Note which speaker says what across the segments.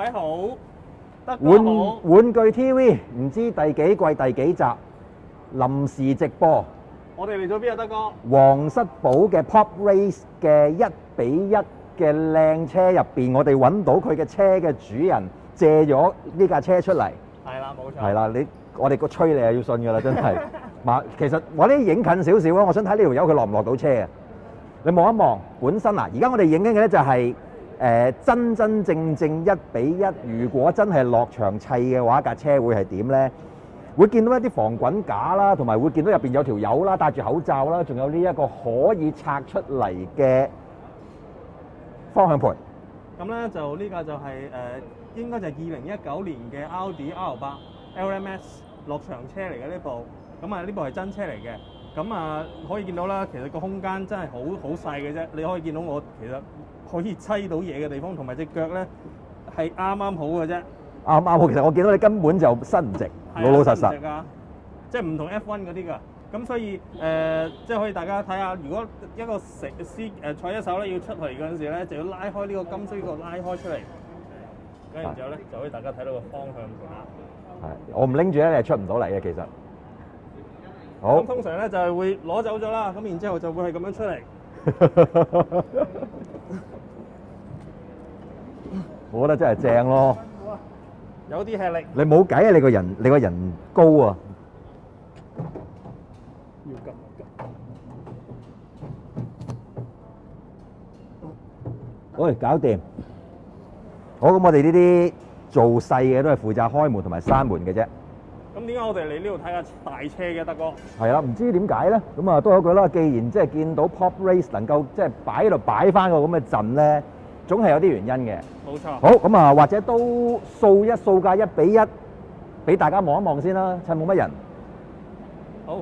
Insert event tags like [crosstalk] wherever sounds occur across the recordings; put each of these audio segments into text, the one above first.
Speaker 1: 各位好，德哥
Speaker 2: 玩
Speaker 1: 好，
Speaker 2: 玩具 TV 唔知第几季第几集临时直播
Speaker 1: 我哋嚟咗邊啊，德哥？
Speaker 2: 皇室堡嘅 Pop Race 嘅一比一嘅靚車入邊，我哋揾到佢嘅車嘅主人借咗呢架車出嚟，
Speaker 1: 係啦，冇錯。
Speaker 2: 係啦，你我哋個吹你係要信㗎啦，真係。[laughs] 嘛，其實我呢影近少少啊，我想睇呢條友佢落唔落到車啊？你望一望本身啊，而家我哋影緊嘅咧就係、誒、真真正正一比一。如果真係落場砌嘅話，架車會係點呢？會見到一啲防滾架啦，同埋會見到入邊有條友啦，戴住口罩啦，仲有呢一個可以拆出嚟嘅方向盤。
Speaker 1: 咁咧就呢架就係、誒、應該就係二零一九年嘅 Audi R 八 LMS 落場車嚟嘅呢部。咁啊呢部係真車嚟嘅。咁啊可以見到啦，其實個空間真係好好細嘅啫。你可以見到我其實可以砌到嘢嘅地方，同埋只腳咧係啱啱好嘅啫。
Speaker 2: 啱啱好，其實我見到你根本就伸唔直，老老實實。
Speaker 1: 啊，即係唔同 F1 嗰啲㗎。咁所以誒、呃即係可以大家睇下，如果一個食司誒賽一手咧要出嚟嗰陣時咧，就要拉開呢個金須呢個拉開出嚟，跟住之後咧就可以大家睇到個方向盤啦。
Speaker 2: 係我唔拎住咧，你係出唔到嚟嘅。其實好
Speaker 1: 咁。通常咧就係會攞走咗啦，咁然之後就會係咁樣出嚟。[laughs]
Speaker 2: 我覺得真係正咯。
Speaker 1: 有啲吃力，
Speaker 2: 你冇計啊！你個人你個人高啊！
Speaker 1: 要撳
Speaker 2: 喂，搞掂。好，咁我哋呢啲做細嘅都係負責開門同埋閂門嘅啫。
Speaker 1: 咁點解我哋嚟呢度睇下大車嘅德哥？
Speaker 2: 係啦，唔知點解咧？咁啊，都有句啦。既然即係見到 Pop Race 能夠即係擺喺度擺翻個咁嘅陣咧，總係有啲原因嘅。
Speaker 1: 冇錯。
Speaker 2: 好，咁啊，或者都掃一掃價一比一，俾大家望一望先啦。趁冇乜人。
Speaker 1: 好。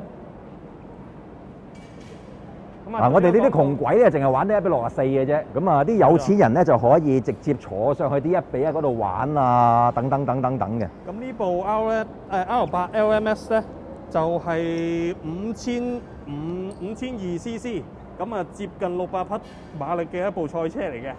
Speaker 1: 咁
Speaker 2: 啊！我哋呢啲窮鬼咧，淨係玩得一比六十四嘅啫。咁啊，啲有錢人咧就可以直接坐上去啲一比一嗰度玩啊，等等等等等嘅。
Speaker 1: 咁呢部 R 咧，誒 R 八 LMS 咧，就係五千五五千二 CC，咁啊接近六百匹馬力嘅一部賽車嚟嘅。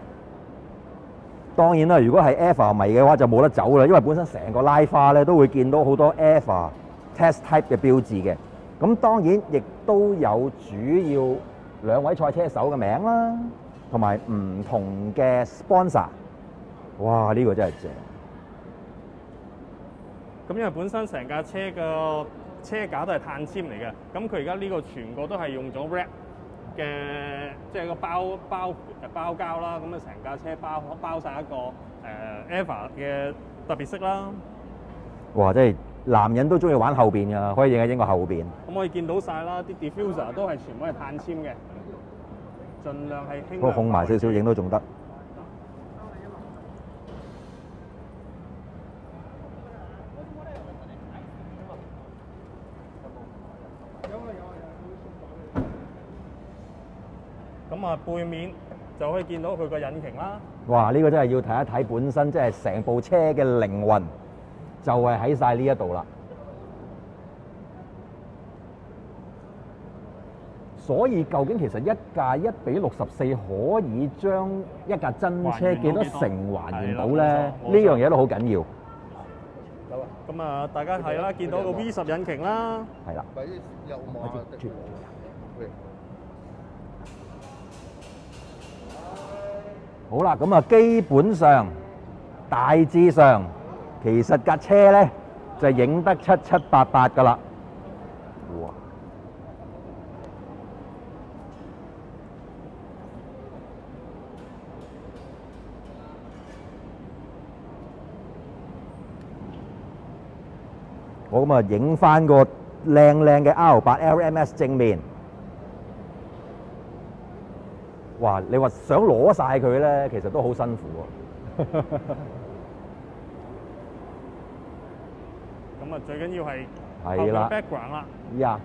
Speaker 2: 當然啦，如果係 EVA 迷嘅話，就冇得走啦，因為本身成個拉花咧都會見到好多 EVA Test Type 嘅標誌嘅。咁當然亦都有主要兩位賽車手嘅名啦，同埋唔同嘅 sponsor。哇！呢、個真係正。
Speaker 1: 咁因為本身成架車嘅車架都係碳纖嚟嘅，咁佢而家呢個全個都係用咗 wrap 嘅，即係個包包誒包膠啦，咁啊成架車包包晒一個誒 EVA 嘅特別色啦。
Speaker 2: 哇！真係男人都中意玩後邊㗎，可以影喺影個後邊。
Speaker 1: 咁可以見到晒啦，啲 diffuser 都係全部係碳纖嘅，盡量係輕
Speaker 2: 不過控埋少少影都仲得。
Speaker 1: 咁啊，背面就可以見到佢個引擎啦。
Speaker 2: 哇！呢、個真係要睇一睇本身，即係成部車嘅靈魂，就係喺晒呢一度啦。所以究竟其實一架一比六十四可以將一架真車幾多成還原到
Speaker 1: 係
Speaker 2: 咧？呢樣嘢都好緊要。
Speaker 1: 咁啊，大家睇啦，見到個 V 十引擎啦，
Speaker 2: 係啦，好啦，咁啊，基本上大致上，其實架車咧就影得七七八八噶啦。哇！我咁啊，影翻個靚靚嘅 R 八 LMS 正面。哇！你話想攞晒佢咧，其實都好辛苦喎。
Speaker 1: 咁啊最緊要係
Speaker 2: 係啦
Speaker 1: 後面 background 啦。
Speaker 2: 呀，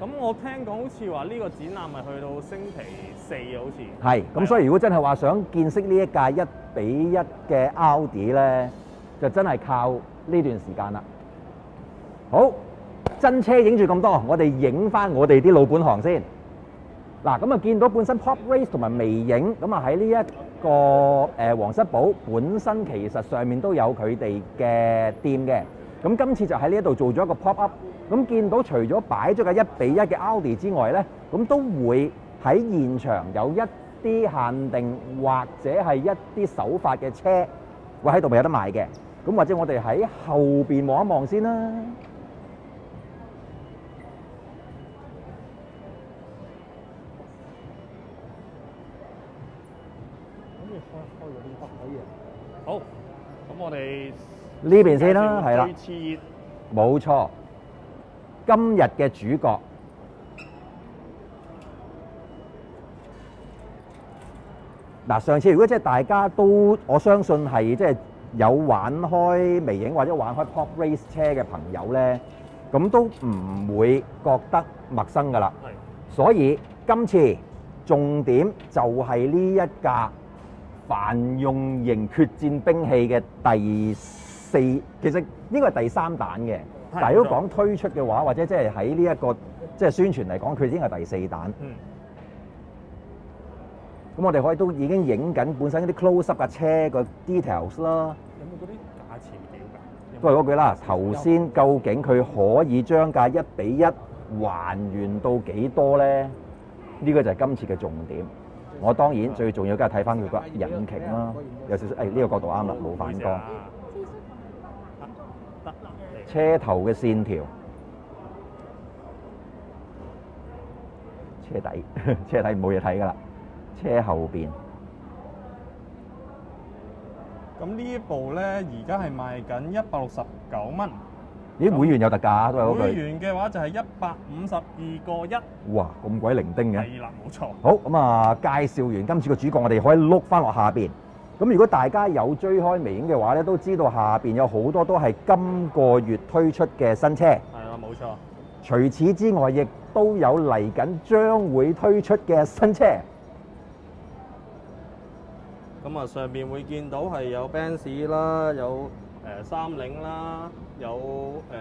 Speaker 1: 咁我聽講好似話呢個展覽係去到星期四啊，好似。
Speaker 2: 係咁，所以如果真係話想見識呢一架一比一嘅 Audi 咧，就真係靠呢段時間啦。好，真車影住咁多，我哋影翻我哋啲老本行先。嗱，咁啊見到本身 Pop Race 同埋微影，咁啊喺呢一個誒、呃、皇室堡本身其實上面都有佢哋嘅店嘅。咁今次就喺呢一度做咗一個 pop up。咁見到除咗擺咗個一比一嘅 Audi 之外呢，咁都會喺現場有一啲限定或者係一啲手法嘅車會喺度咪有得賣嘅。咁或者我哋喺後邊望一望先啦。
Speaker 1: 好，咁我哋
Speaker 2: 呢邊先啦，係啦。
Speaker 1: 熾熱
Speaker 2: 冇錯，今日嘅主角嗱，上次如果即係大家都我相信係即係有玩開微影或者玩開 Pop Race 車嘅朋友咧，咁都唔會覺得陌生噶啦。所以今次重點就係呢一架泛用型決戰兵器嘅第四，其實呢個係第三彈嘅。但係如果講推出嘅話，或者即係喺呢一個即係宣傳嚟講，佢已經係第四彈。
Speaker 1: 嗯，
Speaker 2: 咁我哋可以都已經影緊本身啲 close up 架車個 details 啦。
Speaker 1: 有冇嗰啲價錢表㗎？
Speaker 2: 都係嗰句啦，頭先究竟佢可以將價一比一還原到幾多呢？呢、個就係今次嘅重點。我當然最重要梗係睇翻佢個引擎啦，有少少誒呢、個角度啱啦，冇反光。
Speaker 1: 啊得嚟
Speaker 2: 車頭嘅線條，車底 [laughs] 車底冇嘢睇噶啦，車後邊
Speaker 1: 咁呢一部咧，而家係賣緊一百六十九蚊，
Speaker 2: 咦會員有特價都係嗰
Speaker 1: 會，員嘅話就係一百五十二個一，
Speaker 2: 哇咁鬼零丁嘅。
Speaker 1: 係啦，冇錯。
Speaker 2: 好咁啊，介紹完今次個主角，我哋可以碌翻落下邊。咁如果大家有追開微影嘅話咧，都知道下邊有好多都係今個月推出嘅新車。
Speaker 1: 係啦，冇錯。
Speaker 2: 除此之外，亦都有嚟緊將會推出嘅新車。
Speaker 1: 咁啊，上邊會見到係有 Benz 啦，有誒三菱啦，有誒、呃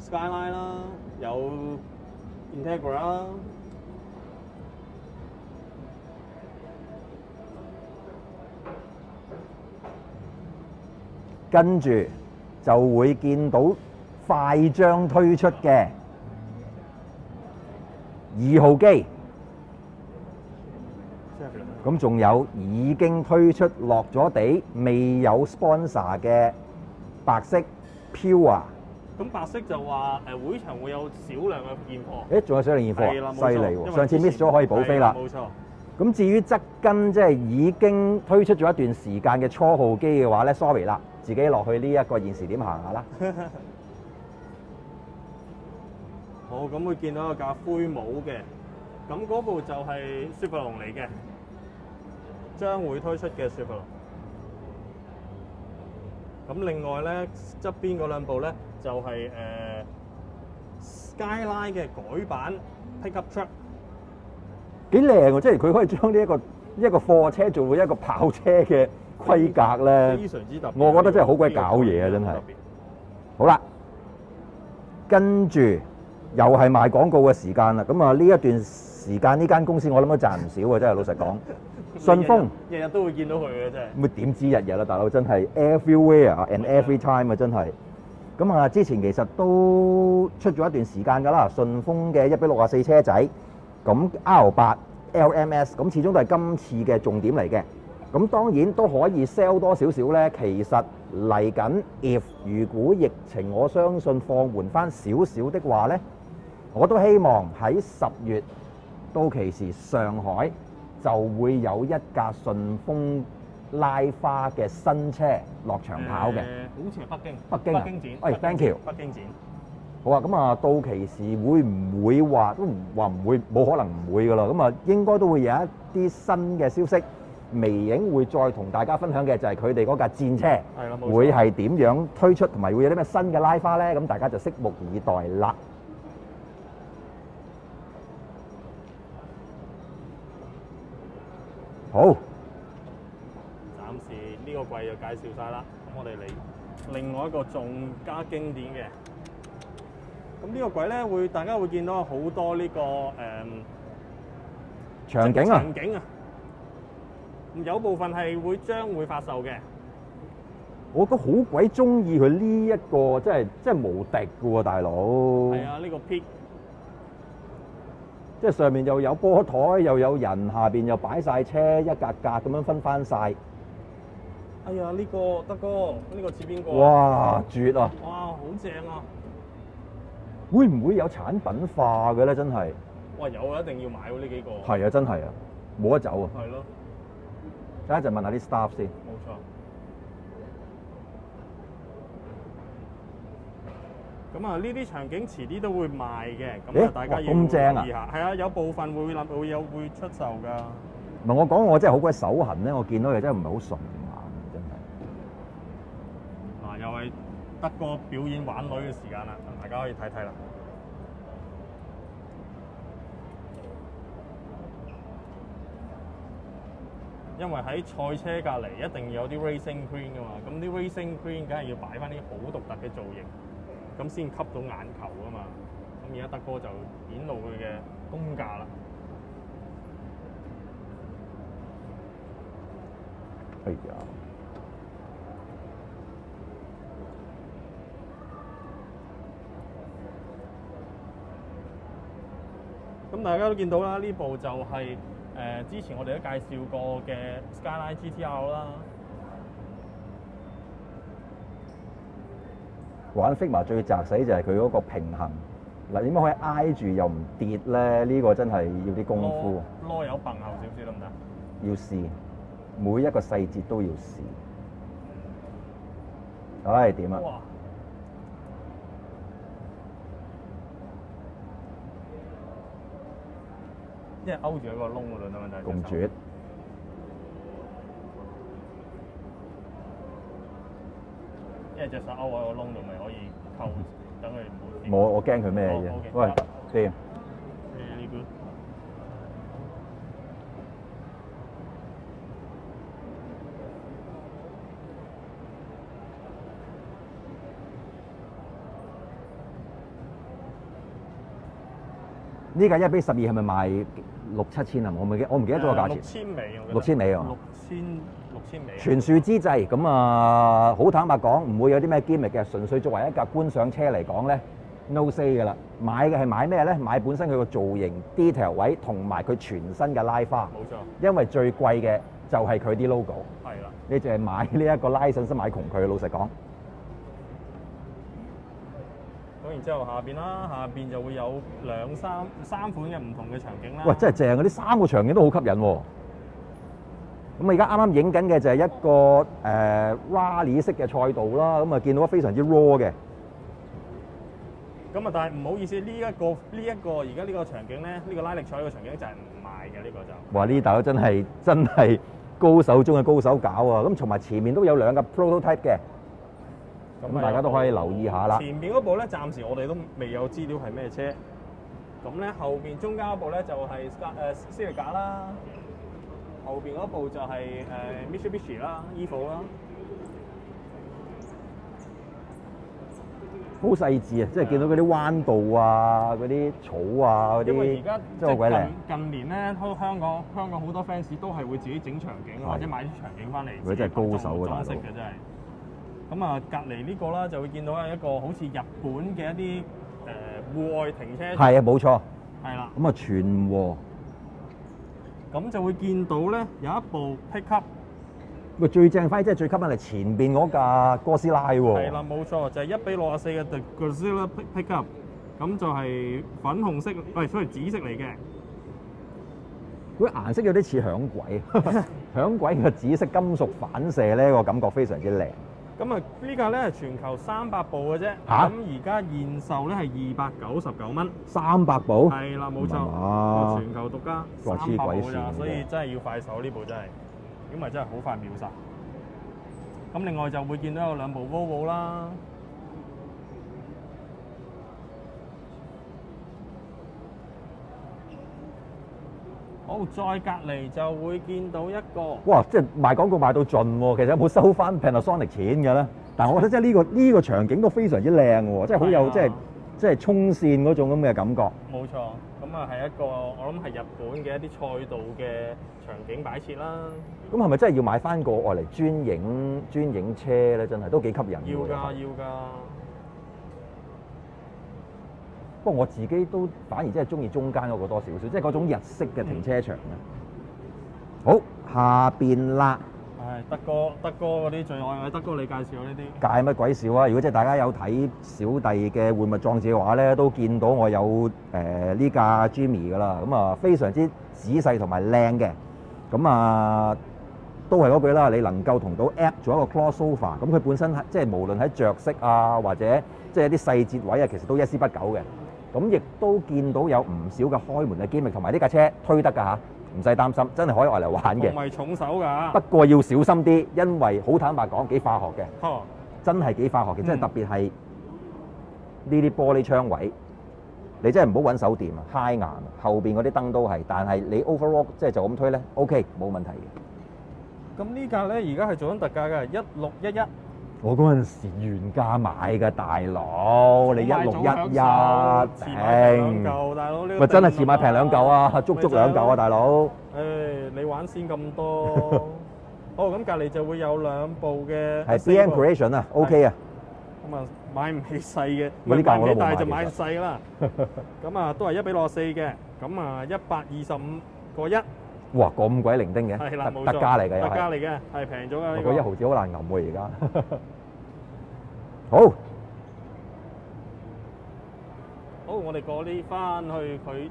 Speaker 1: Skyline 啦，有 Integra 啦。
Speaker 2: 跟住就會見到快將推出嘅二號機。咁仲有已經推出落咗地未有 sponsor 嘅白色 Pure，
Speaker 1: 咁白色就話誒會場會有少量嘅現貨。
Speaker 2: 誒仲有少量現貨，犀利喎！上次 miss 咗可以補飛啦。
Speaker 1: 冇錯。
Speaker 2: 咁至於側跟即係已經推出咗一段時間嘅初號機嘅話咧，sorry 啦，自己落去呢一個現時點行下啦。[laughs]
Speaker 1: 好，咁會見到一架灰帽嘅，咁嗰部就係雪佛龍嚟嘅，將會推出嘅雪佛龍。咁另外咧側邊嗰兩部咧就係、呃 Skyline 嘅改版 pickup truck，
Speaker 2: 幾靚喎！即係佢可以將呢一個一個貨車做到一個跑車嘅規格咧。
Speaker 1: 非常之特別。
Speaker 2: 我覺得真係好鬼搞嘢啊真係好啦，跟住又係賣廣告嘅時間啦。咁啊呢一段時間呢間公司我諗都賺唔少啊！真係老實講，[laughs] 順豐
Speaker 1: 日日日都會見到佢嘅真係。
Speaker 2: 咁點知日日啦，大佬真係 everywhere and every time 啊，真係。咁啊，之前其實都出咗一段時間㗎啦，順豐嘅一比六啊四車仔，咁 R 八 LMS，咁始終都係今次嘅重點嚟嘅。咁當然都可以 sell 多少少呢。其實嚟緊，if 如果疫情我相信放緩翻少少的話呢，我都希望喺十月到期時上海就會有一架順豐拉花嘅新車落場跑嘅。
Speaker 1: 誒好似係北京。
Speaker 2: 北京啊
Speaker 1: 北京展。
Speaker 2: 喂
Speaker 1: 北京
Speaker 2: thank you
Speaker 1: 北京展。
Speaker 2: 好啊，咁啊到期時會唔會話都唔話唔會，冇可能唔會噶啦。咁啊應該都會有一啲新嘅消息，微影會再同大家分享嘅就係佢哋嗰架戰車會係點樣推出，同埋會有啲咩新嘅拉花咧？咁大家就拭目以待啦。好，
Speaker 1: 暫時呢個季就介紹晒啦，咁我哋嚟另外一個仲加經典嘅咁呢個鬼咧會大家會見到好多呢、個誒、
Speaker 2: 場景啊，
Speaker 1: 場景啊，有部分係會將會發售嘅。
Speaker 2: 我都好鬼中意佢呢一個，即係即係無敵嘅喎，大佬。
Speaker 1: 係啊，呢、個 pick
Speaker 2: 即係上面又有波台，又有人，下邊又擺晒車，一格格咁樣分翻晒。
Speaker 1: 哎呀，呢、個德哥，呢、個似邊個啊？
Speaker 2: 哇，絕啊！
Speaker 1: 哇，好正啊！
Speaker 2: 會唔會有產品化嘅咧？真係
Speaker 1: 哇，有啊，一定要買喎呢幾個。
Speaker 2: 係啊，真係啊，冇得走啊！
Speaker 1: 係咯，
Speaker 2: 等一陣問下啲 staff 先。
Speaker 1: 冇錯。咁啊，呢啲場景遲啲都會賣嘅，咁啊大家要
Speaker 2: 哇咁正啊。
Speaker 1: 係啊，有部分會諗會有會出售㗎。
Speaker 2: 唔係我講，我真係好鬼手痕咧，我見到佢真係唔係好順眼，真係。
Speaker 1: 嗱，又德哥表演玩女嘅時間啦，大家可以睇睇啦。因為喺賽車隔離一定要有啲 racing queen 噶嘛，咁啲 racing queen 梗係要擺翻啲好獨特嘅造型，咁先吸到眼球啊嘛。咁而家德哥就顯露佢嘅功架啦。
Speaker 2: 哎呀，
Speaker 1: 咁大家都見到啦，呢部就係、誒、之前我哋都介紹過嘅 Skyline GTR 啦。
Speaker 2: 玩 Figma 最砸死就係佢嗰個平衡。嗱，點解可以挨住又唔跌咧？呢、個真係要啲功夫，
Speaker 1: 囉囉柚蹦後少少得唔得？
Speaker 2: 要試，每一個細節都要試。唉，點啊？
Speaker 1: 因為勾住喺個窿嗰度得唔得？
Speaker 2: 咁絕！
Speaker 1: 因為隻手勾喺個窿度，咪可以扣，等佢唔好跌。
Speaker 2: 我我驚佢咩
Speaker 1: 哦
Speaker 2: 啫？喂
Speaker 1: 得，
Speaker 2: 掂。呢架一比十二係咪賣六七千啊？我唔記我唔記得咗個價錢
Speaker 1: 六。千尾，我覺得
Speaker 2: 六千尾啊
Speaker 1: 六千六千尾。
Speaker 2: 傳樹之際，咁啊，好坦白講，唔會有啲咩 gimmick 嘅，純粹作為一架觀賞車嚟講咧，no say 嘅啦。買嘅係買咩咧？買本身佢個造型、detail 位同埋佢全新嘅拉花，
Speaker 1: 冇錯，
Speaker 2: 因為最貴嘅就係佢啲 logo。
Speaker 1: 係啦。
Speaker 2: 你淨係買呢一個 license 買窮佢，老實講。
Speaker 1: 咁然之後下邊啦，下邊就會有兩三三款嘅唔同嘅場景啦。
Speaker 2: 喂，真係正啊！呢三個場景都好吸引喎。咁啊，而家啱啱影緊嘅就係一個誒、呃 rally 式嘅賽道啦。咁啊，見到非常之 raw 嘅。
Speaker 1: 咁啊，但係唔好意思，呢、一個呢一、個而家呢個場景咧，呢、個拉力賽呢個場景就係唔賣嘅呢個就。
Speaker 2: 哇！呢大佬真係真係高手中嘅高手搞啊！咁同埋前面都有兩個 prototype 嘅，咁大家都可以留意下啦。
Speaker 1: 前面嗰部咧，暫時我哋都未有資料係咩車。咁咧後邊中間嗰部咧就係 Scar 誒 s i l 架啦，後邊嗰部就係、誒、Mitsubishi 啦、Evo 啦。
Speaker 2: 好細緻啊！即係見到嗰啲彎道啊、嗰啲草啊、嗰啲真係好鬼靚。
Speaker 1: 近近年咧，都香港香港好多 fans 都係會自己整場景，
Speaker 2: 係
Speaker 1: 或者買啲場景翻嚟。
Speaker 2: 佢真係高手啊大佬
Speaker 1: 嘅真係。咁啊，隔離呢個啦，就會見到係一個好似日本嘅一啲誒、戶外停車場。
Speaker 2: 係啊，冇錯。
Speaker 1: 係啦，
Speaker 2: 咁啊，全和
Speaker 1: 咁就會見到咧有一部 pickup，
Speaker 2: 喂最正反而真係最吸引係前邊嗰架哥斯拉喎。
Speaker 1: 係啦，冇錯，就係一比六十四嘅 The Godzilla pickup，咁就係粉紅色，喂，所以紫色嚟嘅。
Speaker 2: 佢顏色有啲似響鬼，[laughs] 響鬼嘅紫色金屬反射咧，個感覺非常之靚。
Speaker 1: 咁啊，呢架咧係全球三百部嘅啫，
Speaker 2: 嚇？
Speaker 1: 咁而家現售咧係二百九十九蚊。
Speaker 2: 三百部，
Speaker 1: 係啦，冇錯，
Speaker 2: 嘛
Speaker 1: 全球獨家，
Speaker 2: 哇
Speaker 1: 三百部咋，所以真係要快手呢部真係，如果唔係真係好快秒殺。咁另外就會見到有兩部 Volvo 啦，好，再隔離就會見到一個，
Speaker 2: 哇！即係賣廣告賣到盡喎。其實有冇收翻 Panasonic 錢嘅咧？但係我覺得即係呢個 [laughs] 呢、個場景都非常之靚喎，即係好有即係即係衝線嗰種咁嘅感覺。
Speaker 1: 冇錯，咁啊係一個我諗係日本嘅一啲賽道嘅場景擺設啦。
Speaker 2: 咁係咪真係要買翻個愛嚟專影專影車咧？真係都幾吸引
Speaker 1: 要㗎，要㗎。
Speaker 2: 不過我自己都反而真係中意中間嗰個多少少，即係嗰種日式嘅停車場啊。好，下邊啦，
Speaker 1: 唉，德哥，德哥嗰啲最愛嘅，德哥你介紹呢啲。
Speaker 2: 介乜鬼笑啊！如果即係大家有睇小弟嘅玩物壯志嘅話咧，都見到我有誒呢、架 Jimmy 噶啦，咁啊非常之仔細同埋靚嘅，咁啊都係嗰句啦，你能夠同到 App 做一個 crossover，咁佢本身即係無論喺着色啊，或者即係一啲細節位啊，其實都一絲不苟嘅。咁亦都見到有唔少嘅開門嘅機密，同埋呢架車推得㗎吓，唔使擔心，真係可以愛嚟玩嘅
Speaker 1: 唔。係重手㗎。
Speaker 2: 不過要小心啲，因為好坦白講幾化學嘅。
Speaker 1: 呵，
Speaker 2: 真係幾化學嘅，
Speaker 1: 嗯
Speaker 2: 即係特別係呢啲玻璃窗位，你真係唔好揾手掂啊，揩硬啊！後邊嗰啲燈都係，但係你 overall 即係就咁推咧，OK 冇問題嘅。
Speaker 1: 咁呢架咧而家係做緊特價嘅，一六一一。
Speaker 2: 我嗰陣時原價買嘅大佬，你一六一一，
Speaker 1: 平大佬呢個
Speaker 2: 咪真係
Speaker 1: 定
Speaker 2: 遲買平兩嚿啊，足足兩嚿啊，大佬。
Speaker 1: 誒，你玩先咁多。[laughs] 好，咁隔離就會有兩部嘅。
Speaker 2: 係
Speaker 1: 四
Speaker 2: BM
Speaker 1: 部
Speaker 2: Creation 啊，OK 啊，
Speaker 1: 咁啊，買唔起細嘅，唔起大就買細啦。[laughs] 咁啊，都係一比六十四嘅，咁啊一百二十五個一，
Speaker 2: 哇咁鬼零丁嘅，特特價嚟嘅
Speaker 1: 特價嚟嘅，係平咗嘅呢
Speaker 2: 個一。毫子好難揞喎而家。[laughs] 好。
Speaker 1: 好，我哋過呢翻去佢，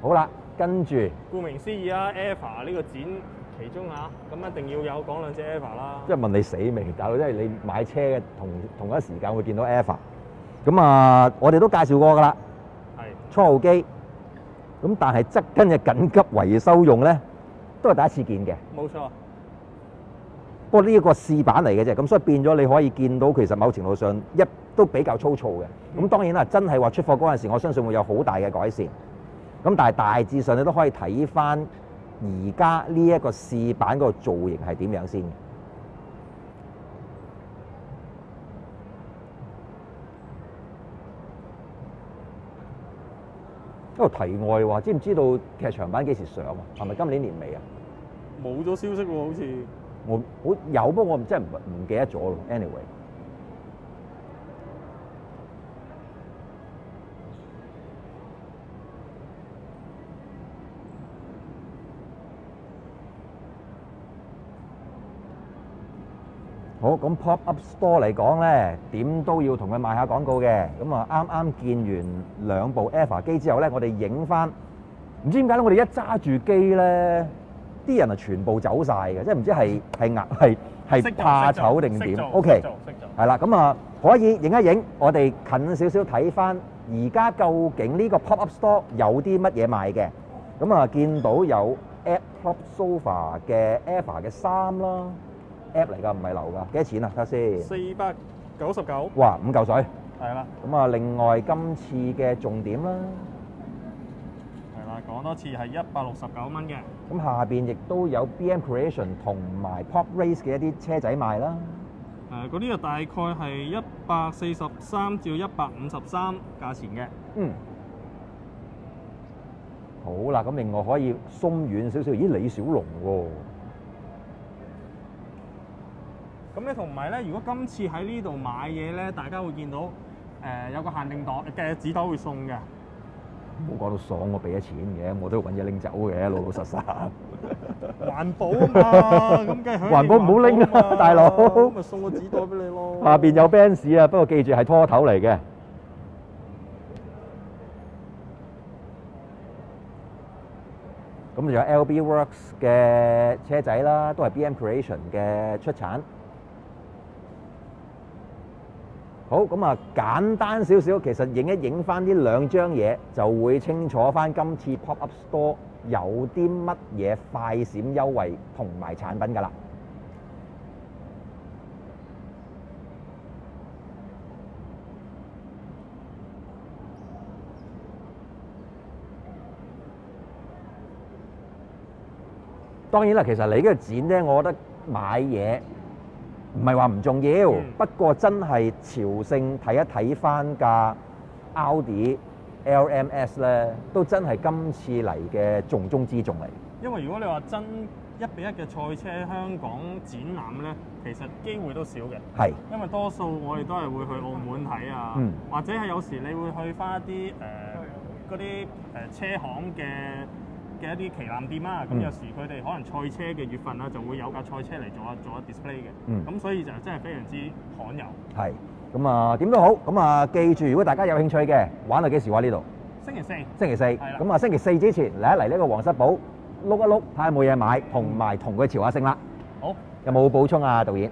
Speaker 2: 好啦，跟住
Speaker 1: 顧名思義啊，Eva 呢個展其中嚇，咁一定要有講兩隻 Eva 啦。
Speaker 2: 即係問你死未，大佬，即係你買車嘅同同一時間會見到 Eva。咁啊，我哋都介紹過㗎啦，
Speaker 1: 係
Speaker 2: 初號機。咁但係側跟嘅緊急維修用咧，都係第一次見嘅。
Speaker 1: 冇錯，
Speaker 2: 不過呢一個試版嚟嘅啫，咁所以變咗你可以見到其實某程度上一都比較粗糙嘅。咁當然啦，真係話出貨嗰陣時，我相信會有好大嘅改善。咁但係大致上你都可以睇翻而家呢一個試版嗰個造型係點樣先嘅。一個題外話，知唔知道劇場版幾時上啊？係咪今年年尾啊？
Speaker 1: 冇咗消息喎，好似。
Speaker 2: 我好有，不過我唔真係唔唔記得咗咯。anyway，好咁 pop up store 嚟講咧，點都要同佢賣下廣告嘅。咁啊，啱啱見完兩部 Eva 機之後咧，我哋影翻，唔知點解咧，我哋一揸住機咧，啲人啊全部走晒嘅，即係唔知係係壓係係怕醜定點？OK 係啦，咁啊可以影一影，我哋近少少睇翻而家究竟呢個 pop up store 有啲乜嘢賣嘅？咁啊見到有 App Club Sofa 嘅 Eva 嘅衫啦，App 嚟㗎，唔係流㗎，幾多錢啊？睇下先。
Speaker 1: 四百九十九，
Speaker 2: 哇，五嚿水。
Speaker 1: 係啦，
Speaker 2: 咁啊，另外今次嘅重點啦，
Speaker 1: 係啦，講多次係一百六十九蚊嘅。
Speaker 2: 咁下邊亦都有 BM Creation 同埋 Pop Race 嘅一啲車仔賣啦。
Speaker 1: 誒嗰啲就大概係一百四十三至一百五十三價錢嘅。
Speaker 2: 嗯。好啦，咁另外可以鬆遠少少，咦李小龍喎、
Speaker 1: 咁咧同埋咧，如果今次喺呢度買嘢咧，大家會見到誒、有個限定袋嘅紙袋會送嘅。
Speaker 2: 冇講到爽，我俾咗錢嘅，我都要揾嘢拎走嘅，老老實實。
Speaker 1: 環保啊嘛，咁梗係
Speaker 2: 環保唔好拎啊
Speaker 1: 環保嘛
Speaker 2: 大佬
Speaker 1: 咁咪送個紙袋俾你咯。
Speaker 2: 下邊有 Benz 啊，不過記住係拖頭嚟嘅。咁仲有 LB Works 嘅車仔啦，都係 BM Creation 嘅出產。好，咁啊簡單少少，其實影一影翻呢兩張嘢，就會清楚翻今次 Pop Up Store 有啲乜嘢快閃優惠同埋產品㗎啦。當然啦，其實你呢個展咧，我覺得買嘢唔唔係話唔重要，
Speaker 1: 嗯
Speaker 2: 不過真係朝聖睇一睇翻架 Audi LMS 咧，都真係今次嚟嘅重中之重嚟。
Speaker 1: 因為如果你話真一比一嘅賽車香港展覽咧，其實機會都少嘅。
Speaker 2: 係
Speaker 1: 因為多數我哋都係會去澳門睇啊，
Speaker 2: 嗯
Speaker 1: 或者係有時你會去翻一啲誒嗰啲誒車行嘅嘅一啲旗艦店啊，咁、
Speaker 2: 嗯
Speaker 1: 有時佢哋可能賽車嘅月份啊，就會有架賽車嚟做下做下 display 嘅，咁、
Speaker 2: 嗯
Speaker 1: 所以就真係非常之罕有。
Speaker 2: 係咁啊，點都好，咁啊記住，如果大家有興趣嘅，玩到幾時玩呢度？
Speaker 1: 星期四
Speaker 2: 星期四，
Speaker 1: 啦
Speaker 2: 咁啊星期四之前嚟一嚟呢個皇室堡碌一碌，睇下有冇嘢買，同埋同佢潮下聲啦。
Speaker 1: 好，
Speaker 2: 有冇補充啊，導演？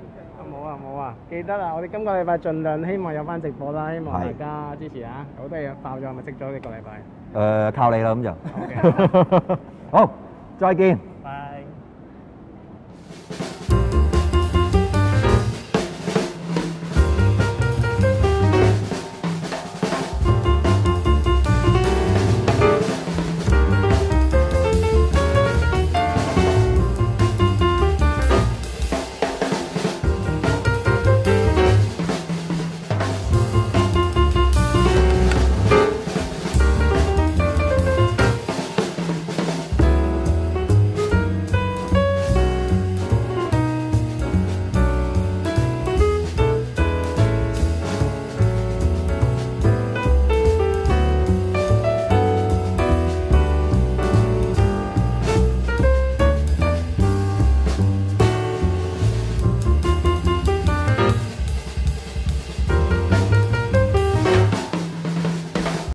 Speaker 3: 冇啊冇啊，記得啦！我哋今個禮拜盡量希望有翻直播啦，希望大家支持啊！好多嘢爆咗，咪識咗呢個禮拜。
Speaker 2: 誒、靠你啦咁就。[laughs] 好，再見。